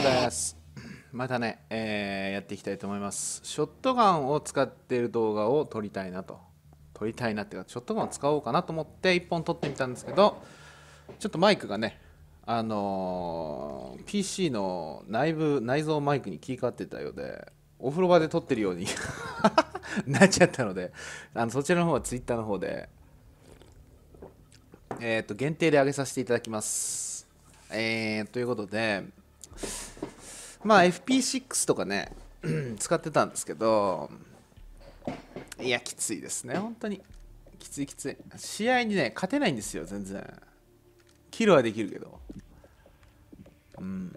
です。またね、えーやっていきたいと思います。ショットガンを使っている動画を撮りたいなと。撮りたいなっていうかショットガンを使おうかなと思って1本撮ってみたんですけどちょっとマイクがねあのー PC の内部内蔵マイクに切り替わってたようでお風呂場で撮ってるように なっちゃったのであのそちらの方は Twitter の方でえー、と限定で上げさせていただきます。えー、ということで、まあ FP6 とかね、使ってたんですけど、いや、きついですね、本当に。きついきつい。試合にね、勝てないんですよ、全然。キルはできるけど。うん。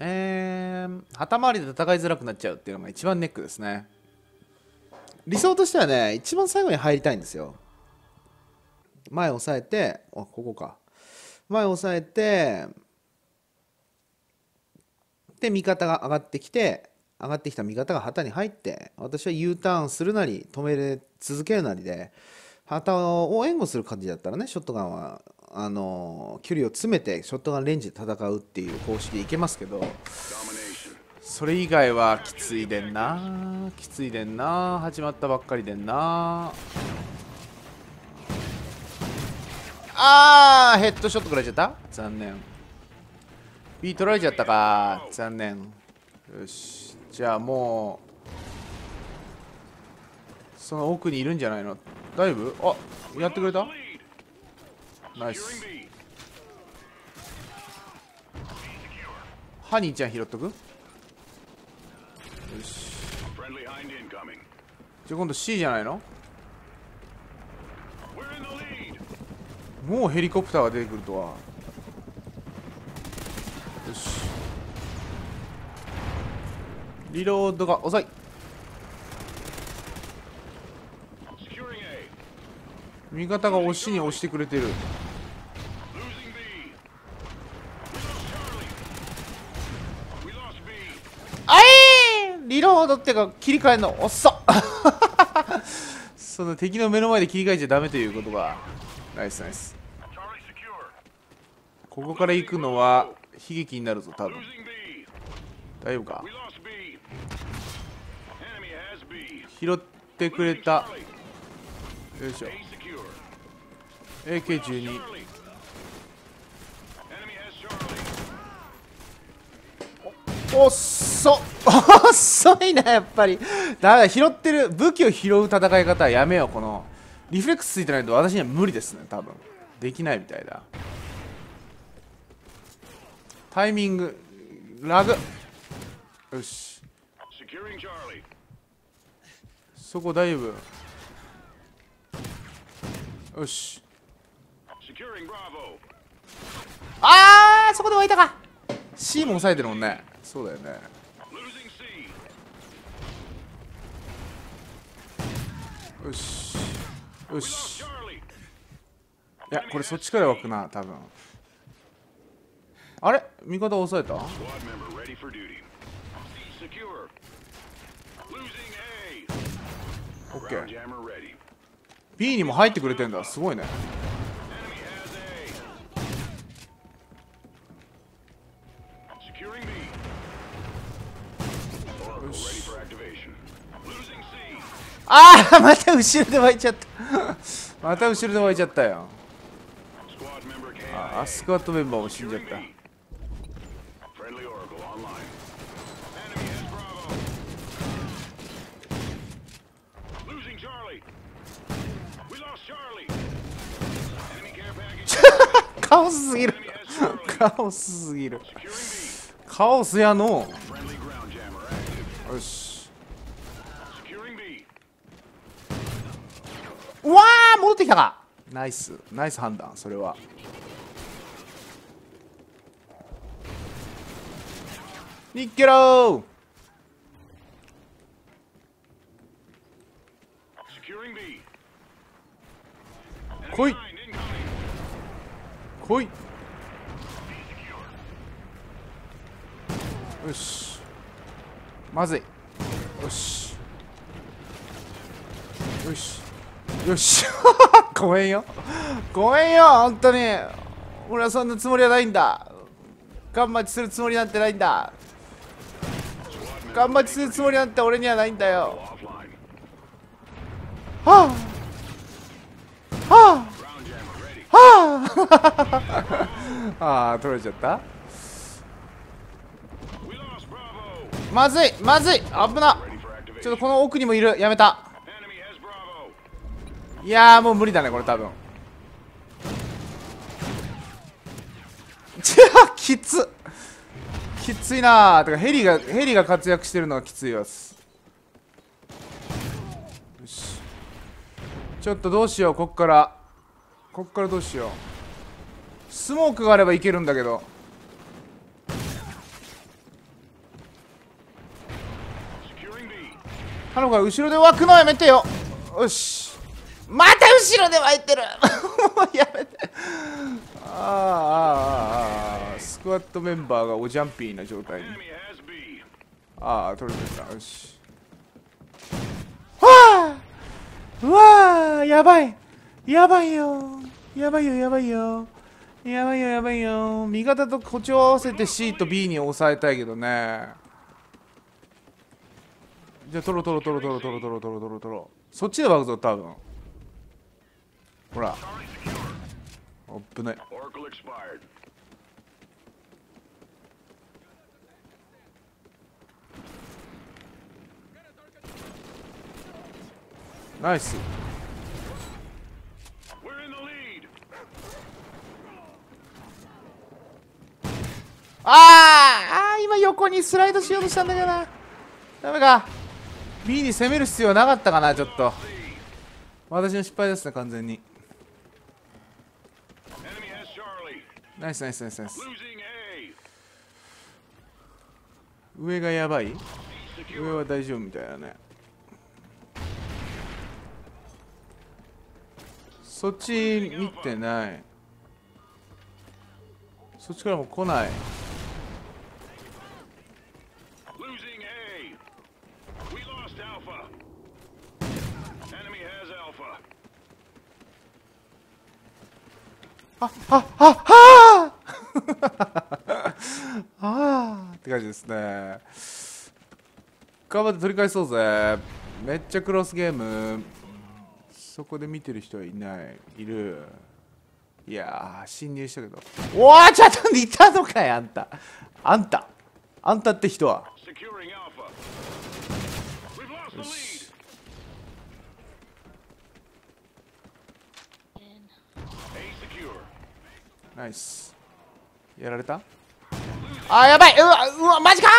えー、旗回りで戦いづらくなっちゃうっていうのが一番ネックですね。理想としてはね、一番最後に入りたいんですよ。前押さえてあここか前押さえてで味方が上がってきて上がってきた味方が旗に入って私は U ターンするなり止め続けるなりで旗を援護する感じだったらねショットガンはあの距離を詰めてショットガンレンジで戦うっていう方式でいけますけどそれ以外はきついでんなきついでんな始まったばっかりでんな。あーヘッドショット食られちゃった？残念。B 取られちゃったか。残念。よし。じゃあもうその奥にいるんじゃないの？だいぶあやってくれた？ナイス。ハニーちゃん拾っとく？よし.じゃあ今度 C じゃないの？もうヘリコプターが出てくるとはよしリロードが遅い。味方が押しに押してくれてる。あいリロードってか切り替えるの遅っ。その敵の目の前で切り替えちゃダメということが。ナイスナイス。ここから行くのは悲劇になるぞ多分。大丈夫か？拾ってくれた。よいしょ。AK12 おっそ。遅いなやっぱり。だめだ拾ってる武器を拾う戦い方はやめよう。このリフレックスついてないと私には無理ですね多分。できないみたいだ。タイミングラグ。よし。そこ大丈夫よし.あーそこで湧いたか。C も抑えてるもんね。そうだよね.よし。よし.いやこれそっちから湧くな多分。あれ？味方抑えた？OK B にも入ってくれてんだ。すごいね。あーまた後ろで湧いちゃった。また後ろで湧いちゃったよ。ああスクワットメンバーも死んじゃった。カオスすぎる。カオスすぎる。カオスやの。ようわー戻ってきたか。ナイス。ナイス判断それは。ニッケロー。こい来い。よし。まずい。よし。よし。よし。ごめんよ。ごめんよ本当に。俺はそんなつもりはないんだ。ガンマチするつもりなんてないんだ。頑張りするつもりなんて俺にはないんだよ。はあ。はあ。はあ あー取れちゃった？まずいまずい。危な。ちょっとこの奥にもいる。やめた。いやーもう無理だねこれ多分。ちゃあきつ。きついなー。てかヘリがヘリが活躍してるのがきついやつよし。ちょっとどうしようこっから。こっからどうしよう。スモークがあればいけるんだけど。Securing B. 頼むから後ろで湧くのやめてよ。よし。また後ろで湧いてる。も うやめて。ああああスクワットメンバーがおジャンピーな状態に。ああ取れてた。よし。わあうわあやばい。やばいよ。やばいよやばいよ。やばいよやばいよ。味方と誇張合わせて C と B に抑えたいけどね。じゃあトロトロトロトロトロトロトロトロトロ。そっちで湧くぞ多分。ほら。危ないナイス。あーあー今横にスライドしようとしたんだけどな。ダメか。B に攻める必要なかったかなちょっと。私の失敗ですね完全に。ナイスナイスナイスナイス。上がやばい？上は大丈夫みたいだね。そっち見てない。そっちからも来ない。ああああって感じですね。頑張って取り返そうぜ。めっちゃクロスゲームそこで見てる人はいない。いる。いやー侵入したけど。おおちょっといたのかいあんた。あんた。あんたって人は。Securing Alpha. ナイスやられた？あーやばい。うわうわマジかー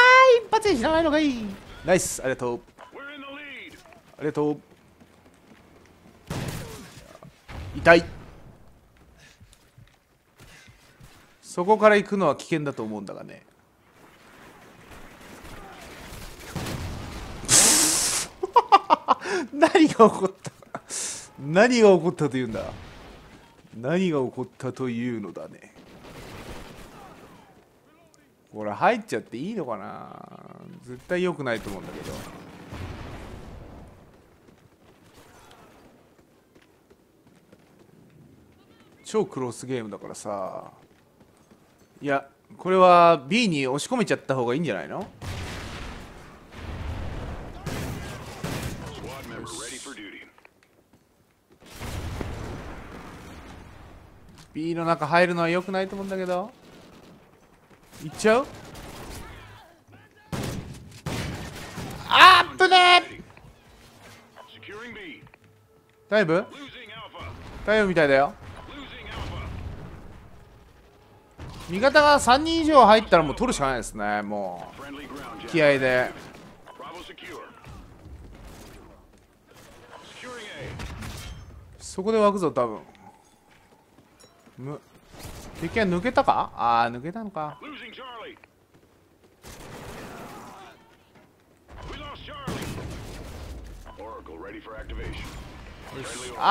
い。一発で死なないのがいい。ナイスありがとう.ありがとう。痛い。そこから行くのは危険だと思うんだがね。何が起こった？何が起こったというんだ？何が起こったというのだね。これ入っちゃっていいのかな？絶対良くないと思うんだけど。超クロスゲームだからさ。いやこれは B に押し込めちゃった方がいいんじゃないの？の中入るのは良くないと思うんだけど。行っちゃう？あっとね！ダイブダイブみたいだよ。味方が3人以上入ったらもう取るしかないですね。もう気合で。そこで湧くぞ多分。む。敵は抜けたか？ああ抜けたのか。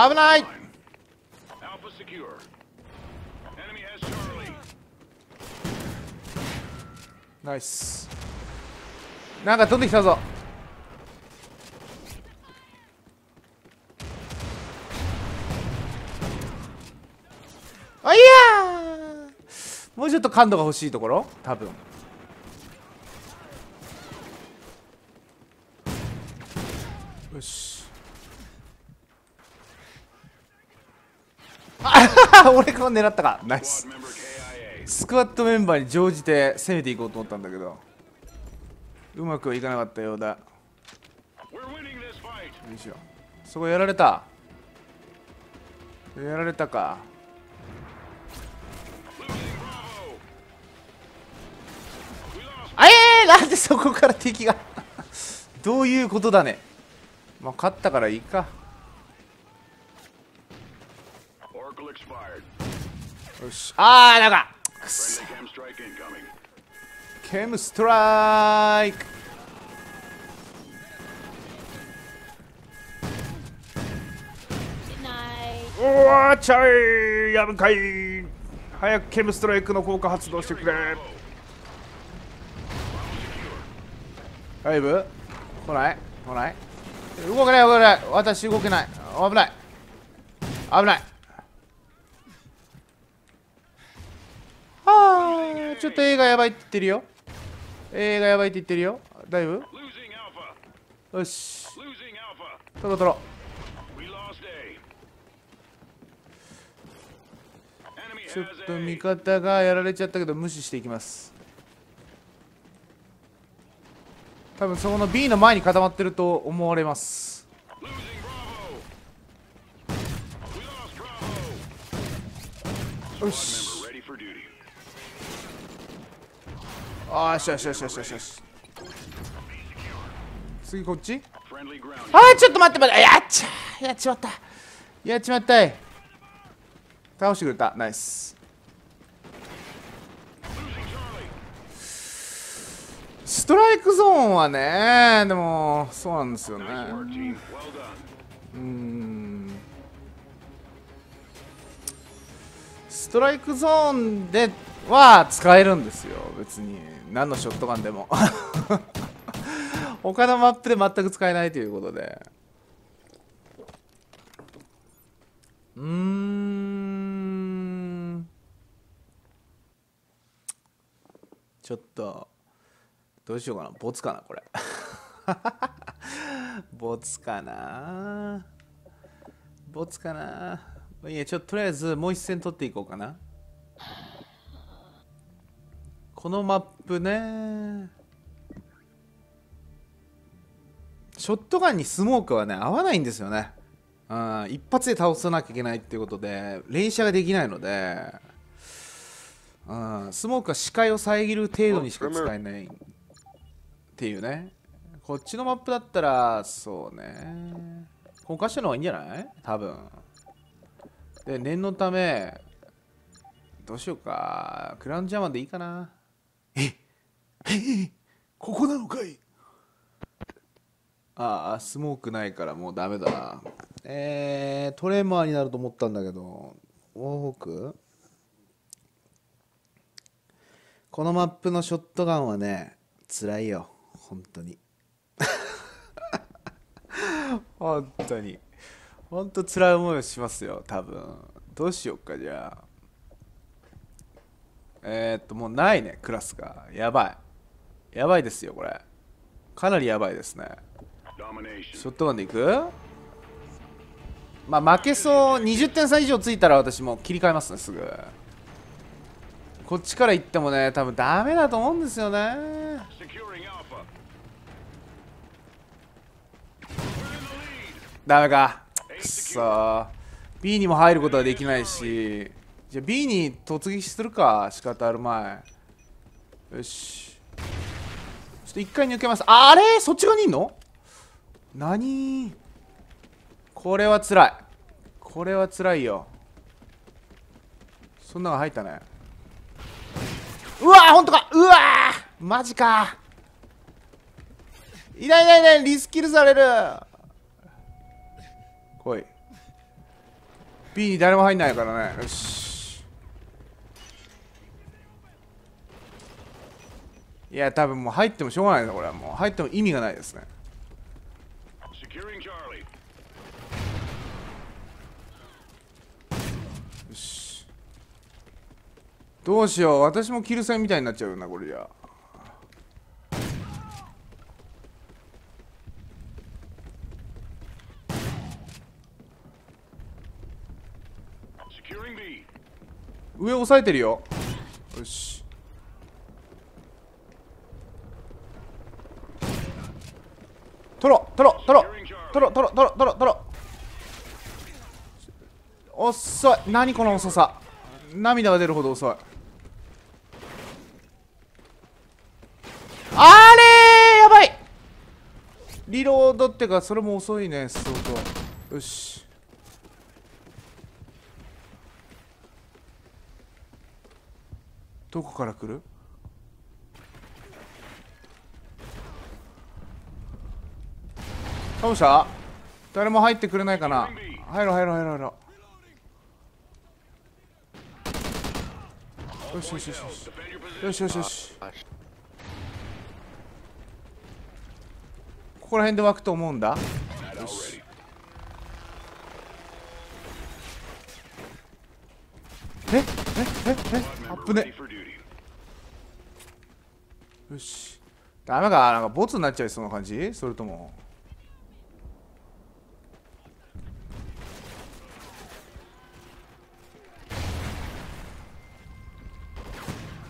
危ないなんか飛んきたぞ。あいやもうちょっと感度が欲しいところ？多分。よし。あ 俺が狙ったか。ナイス。スクワットメンバーに乗じて攻めていこうと思ったんだけど。うまくはいかなかったようだ。よいしょ。そこやられた。やられたか。なんでそこから敵が。どういうことだね。まあ勝ったからいいか。よし。あーなんか。くそケムストライク。おわちゃいやるかい。早くケムストライクの効果発動してくれ。ライブ？来ない？来ない？動けない動けない。私動けない。危ない。危ない。はあちょっと映画やばいって言ってるよ。映画やばいって言ってるよ。だいぶ？よし。取ろう取ろう。ちょっと味方がやられちゃったけど無視していきます。多分そこの B の前に固まってると思われます。よし。あよしよしよしよしよし。次こっち？Friendly ground. あちょっと待って待って。やっちゃやっちまった。やっちまったい。倒してくれた。ナイス。ストライクゾーンはねでもそうなんですよね。うん。ストライクゾーンでは使えるんですよ別に。何のショットガンでも。他のマップで全く使えないということで。うーん。ちょっと。どうしようかな。ボツかなこれ。ボツかな。ボツかな。いやちょっととりあえずもう一戦取っていこうかな。このマップね。ショットガンにスモークはね合わないんですよね。うん一発で倒さなきゃいけないっていうことで連射ができないのでうんスモークは視界を遮る程度にしか使えない。っていうね。こっちのマップだったらそうね。コンカッションの方がいいんじゃない？多分。で念のためどうしようか。クラウンジャーマンでいいかな。ええここなのかい？ああスモークないからもうダメだな。えー、トレマーになると思ったんだけどウォーク？このマップのショットガンはね辛いよ本当に。本当に。本当辛い思いをしますよ多分。どうしようかじゃあ。えー、っともうないねクラスが。やばい。やばいですよこれ。かなりやばいですね.ショットガンでいく？まあ負けそう。20点差以上ついたら私もう切り替えますねすぐ。こっちから行ってもね多分ダメだと思うんですよねダメか。くそ B にも入ることはできないし。じゃあ B に突撃するか仕方ある前よし。ちょっと一回抜けます。あれ？そっち側にいんの？何？これは辛い。これは辛いよ。そんなの入ったね。うわーほんとか。うわマジか。いないいないいない。リスキルされる。来い。B に誰も入んないからね。よし。いや多分もう入ってもしょうがないなこれは。もう入っても意味がないですね.よし。どうしよう。私もキル戦みたいになっちゃうなこれじゃ。Securing B. 上押さえてるよ。よし。取ろ取ろ取ろ取ろ取ろ取ろ取ろ取ろ遅い。何この遅さ。涙が出るほど遅い。あれやばい！リロードってかそれも遅いね相当。よし。どこから来る？倒した誰も入ってくれないかな？入ろう入ろう入ろう入ろう。よしよしよしよし。よしよしよし。ここら辺で湧くと思うんだ。Not already. ええええ Squad アップねよしダメかなんかボツになっちゃいそうな感じそれとも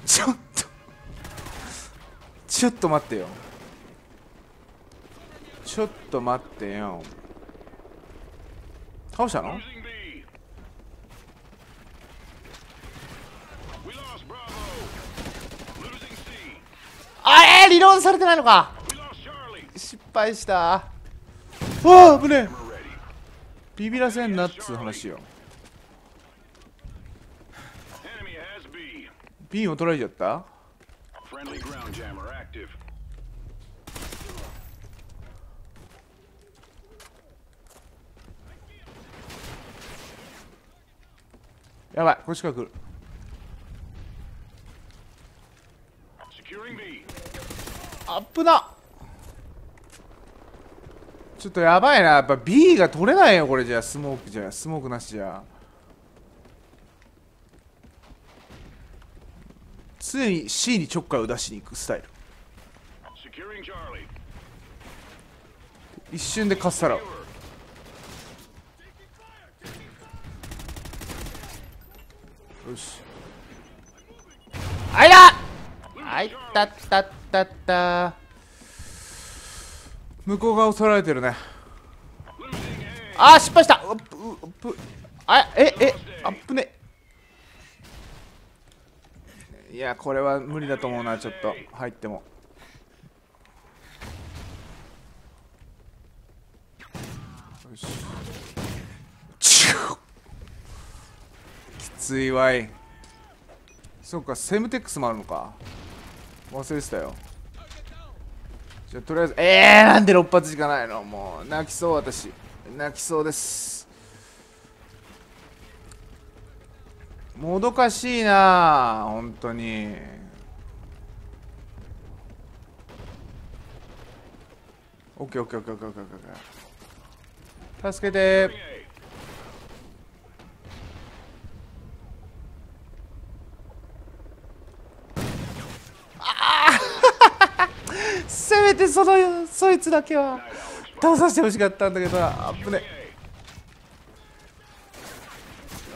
ちょっとちょっと待ってよちょっと待ってよ倒したのリロされてないのか。失敗した。あー危ねビビらせんなっつう話よ。ピンを取られちゃった？やばいこっちから来るアップだちょっとやばいな。やっぱ B が取れないよこれ。じゃスモーク。じゃスモークなしじゃ常に C にちょっかいを出しに行くスタイル.一瞬でかっさらう.よし。あいだあいったったったった。向こう側を取られてるね。Losing A. あー失敗した。うっぷうっあええあっぷね。いやこれは無理だと思うなちょっと。入っても。よし。チュきついわい。そうかセムテックスもあるのか。忘れてたよ。じゃとりあえずえー、なんで6発しかないの？もう泣きそう私。泣きそうです。もどかしいな本当に。オッケーオッケーオッケーオッケーオッケーオッケー。助けて。そのそいつだけは倒させてほしかったんだけどあぶね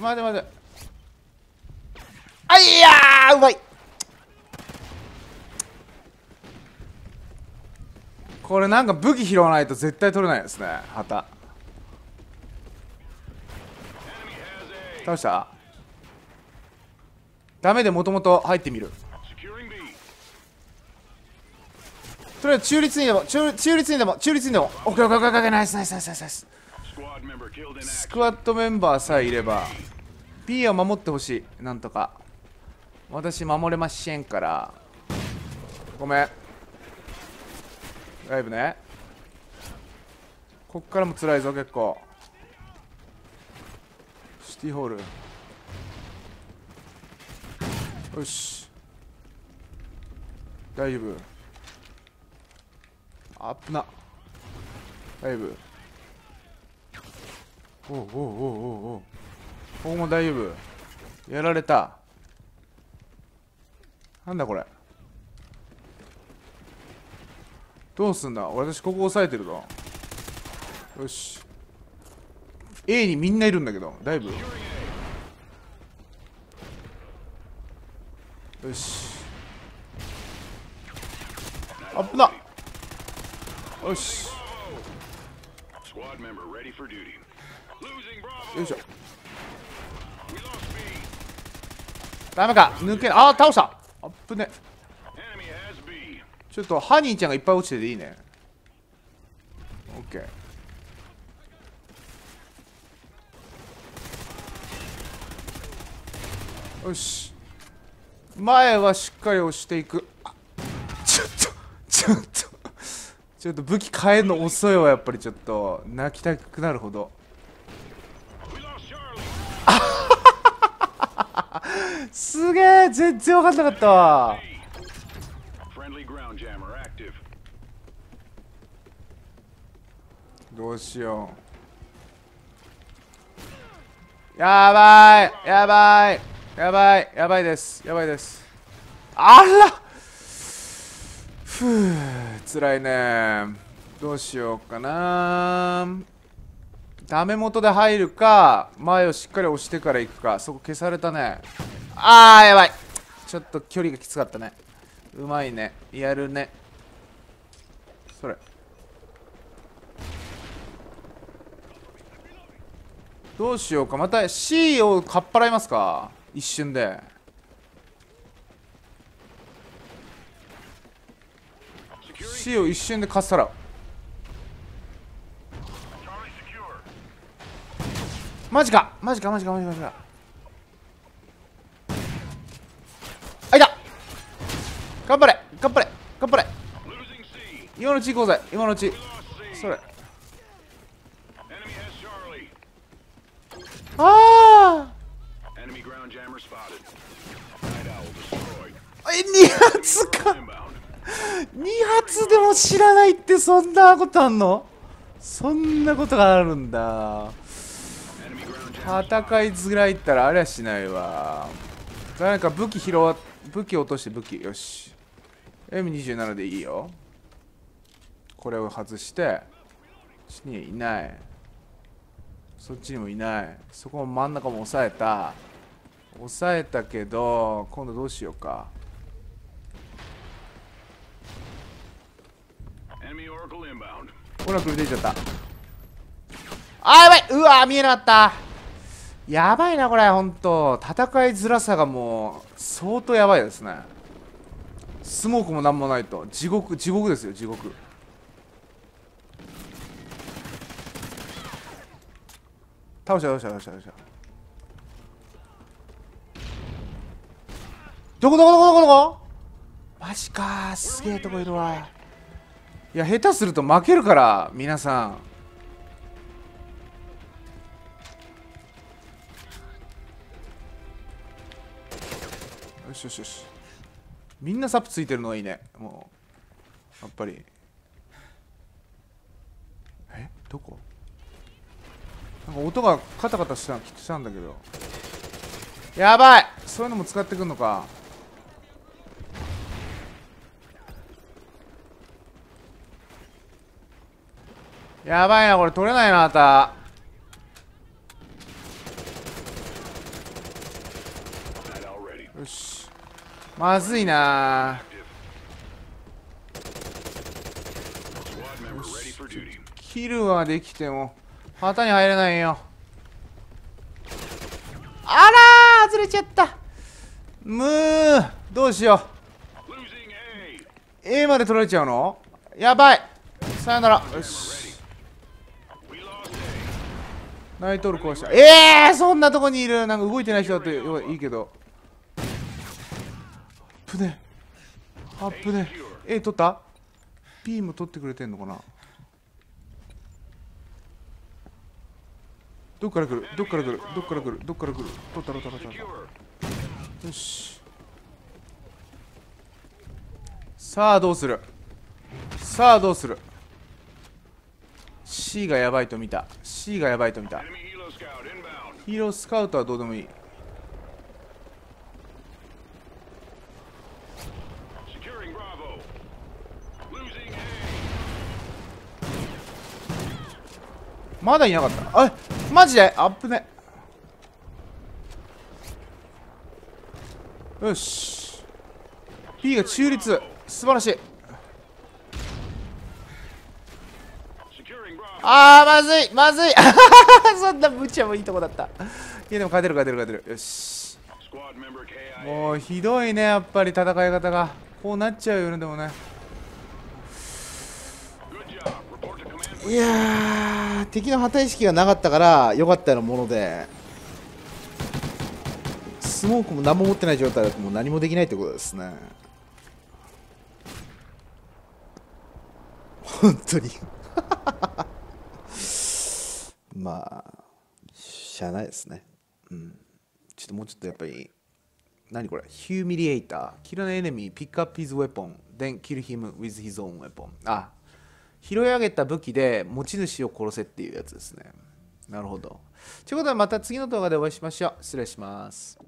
待て待て。あいやーうまい。これなんか武器拾わないと絶対取れないですね旗。倒した？ダメでもともと入ってみる Securing B. とりあえず中立にでも中中立にでも中立にでも。オッケーオッケーオッケーオッケーナイスナイスナイスナイスナイス。スクワットメンバーさえいれば P を守ってほしい。なんとか。私守れませんから。ごめん。ライブね。こっからも辛いぞ結構。シティホール。よし。大丈夫。あっな。だいぶおうおうおうおうおう。ここも大丈夫。やられた。なんだこれ。どうすんだ？私ここ押さえてるぞ。よし。A にみんないるんだけど。だいぶよし。あっぶな。よし.よいしょ.ダメか。抜けあー倒した。あっぶね.ちょっとハニーちゃんがいっぱい落ちてていいね。オッケー。よし。前はしっかり押していく。あちょっとちょっとちょっと武器変えるの遅いわやっぱりちょっと。泣きたくなるほど。すげえ全然分かんなかったわ。どうしよう。やばいやばいやばいやばいですやばいです。あら！ふう辛いね。どうしようかな。ダメ元で入るか前をしっかり押してから行くか。そこ消されたね。あーやばい。ちょっと距離がきつかったね。うまいね。やるね。それ。どうしようか。また C をかっぱらいますか。一瞬で Securing 一瞬でかっさらマジか。マジかマジかマジか。あいた。頑張れ。頑張れ。頑張れ。今のうち行こうぜ。今のうち。それ。ああ2発か。2発でも知らないってそんなことあんの？そんなことがあるんだ。戦いづらいったらありゃしないわ。誰か武器拾わ武器落として武器よし。M27 でいいよ。これを外してこっちにいない。そっちにもいない。そこも真ん中も押さえた。押さえたけど今度どうしようか。オラクル出ちゃった。あーやばい。うわー見えなかった。やばいなこれ。ほんと。戦いづらさがもう相当やばいですね。スモークもなんもないと。地獄地獄ですよ地獄。倒した倒した倒した倒した。どこどこどこどこどこ？マジかーすげえとこいるわいや下手すると負けるから皆さん。よしよしよし。みんなサップついてるのがいいね。もうやっぱり。え？どこ？なんか音がカタカタしたしたんだけど。やばい！そういうのも使ってくんのか。やばいなこれ取れないなまた。よし。まずいな。キルはできても旗に入れないよ。あらー外れちゃった。むーどうしよう。A まで取られちゃうの？やばい。さよなら。よし。ナイトール壊した。ええー、そんなとこにいる。なんか動いてない人だといいけど。アップねアップね A 取った ?B も取ってくれてんのかな？どっから来る？どっから来る？どっから来る？どっから来る？取った取った取った。よし。さあどうする？さあどうする？C がやばいと見た。C がやばいと見た。ヒーロースカウトはどうでもいい。まだいなかった。あマジで？アップね。よし。P が中立。素晴らしい Securing Bravo. あーまずいまずい。そんな無茶もいいとこだった。いやでも勝てる勝てる勝てる。よし。もうひどいねやっぱり戦い方が。こうなっちゃうよねでもね。いや敵の旗意識がなかったから良かったようなもので。スモークも何も持ってない状態だともう何もできないってことですね。本当に。まあしゃあないですね。うん。ちょっともうちょっとやっぱり何これ？ヒューミリエイター Kill an enemy, pick up his weapon then kill him with his own weapon あ拾い上げた武器で持ち主を殺せっていうやつですね。なるほど。ということはまた次の動画でお会いしましょう。失礼します。